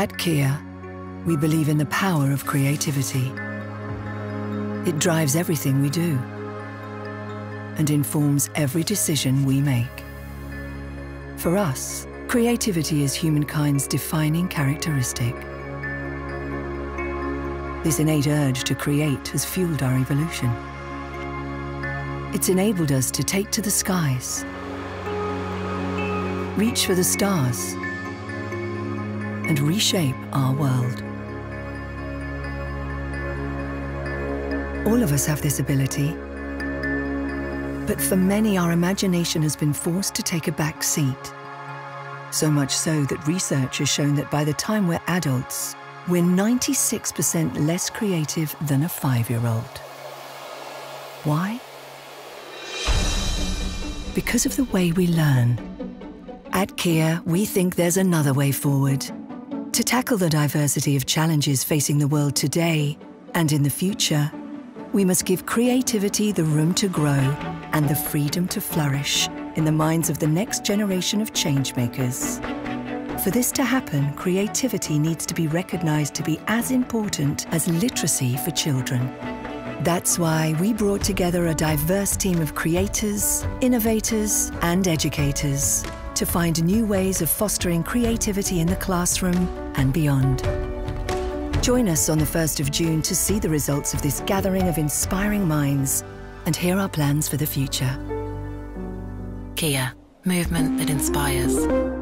At Kia, we believe in the power of creativity. It drives everything we do and informs every decision we make. For us, creativity is humankind's defining characteristic. This innate urge to create has fueled our evolution. It's enabled us to take to the skies, reach for the stars, and reshape our world. All of us have this ability, but for many, our imagination has been forced to take a back seat. So much so that research has shown that by the time we're adults, we're 96% less creative than a five-year-old. Why? Because of the way we learn. At Kia, we think there's another way forward. To tackle the diversity of challenges facing the world today and in the future, we must give creativity the room to grow and the freedom to flourish in the minds of the next generation of changemakers. For this to happen, creativity needs to be recognised to be as important as literacy for children. That's why we brought together a diverse team of creators, innovators, and educators to find new ways of fostering creativity in the classroom and beyond. Join us on the 1st of June to see the results of this gathering of inspiring minds and hear our plans for the future. Kia, movement that inspires.